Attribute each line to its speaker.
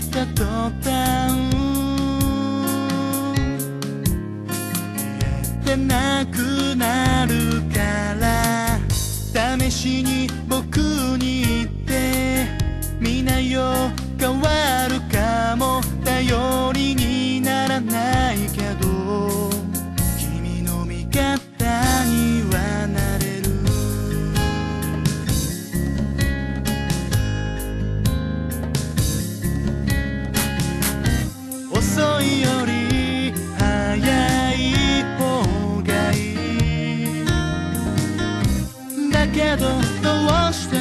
Speaker 1: た途端言えてなくなるから試しに僕に言って。みなよ変わ遅いより早い方がいい。だけどどうして